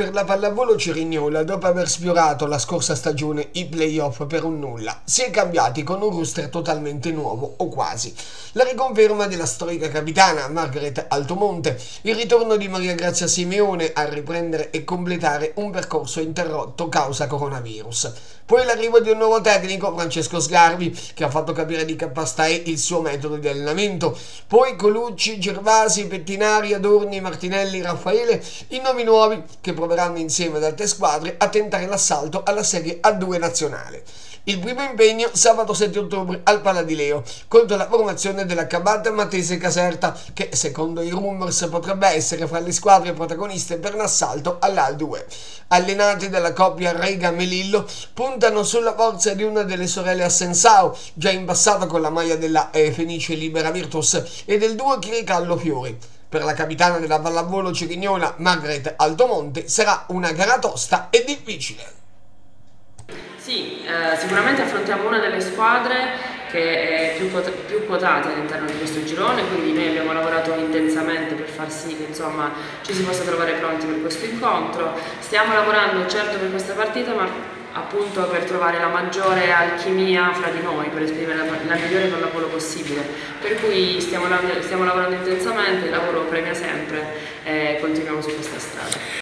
per la pallavolo Cerignola, dopo aver sfiorato la scorsa stagione i playoff per un nulla, si è cambiati con un roster totalmente nuovo, o quasi. La riconferma della storica capitana Margaret Altomonte, il ritorno di Maria Grazia Simeone a riprendere e completare un percorso interrotto causa coronavirus. Poi l'arrivo di un nuovo tecnico, Francesco Sgarbi, che ha fatto capire di Cappastae il suo metodo di allenamento. Poi Colucci, Gervasi, Pettinari, Adorni, Martinelli, Raffaele, i nomi nuovi che proveranno insieme ad altre squadre a tentare l'assalto alla Serie A2 nazionale. Il primo impegno sabato 7 ottobre al Paladileo contro la formazione della Cabata Matese Caserta che secondo i rumors potrebbe essere fra le squadre protagoniste per l'assalto all'Al 2. Allenati dalla coppia Rega Melillo puntano sulla forza di una delle sorelle Assensao già imbassata con la maglia della eh, Fenice Libera Virtus e del duo Chiricallo Fiori. Per la capitana della pallavolo cirignola Margaret Altomonte sarà una gara tosta e difficile. Sì, eh, sicuramente affrontiamo una delle squadre che è più, più quotata all'interno di questo girone, quindi noi abbiamo lavorato intensamente per far sì che insomma, ci si possa trovare pronti per questo incontro. Stiamo lavorando certo per questa partita, ma appunto per trovare la maggiore alchimia fra di noi, per esprimere la, la migliore pallavolo possibile. Per cui stiamo, stiamo lavorando intensamente, il lavoro premia sempre e continuiamo su questa strada.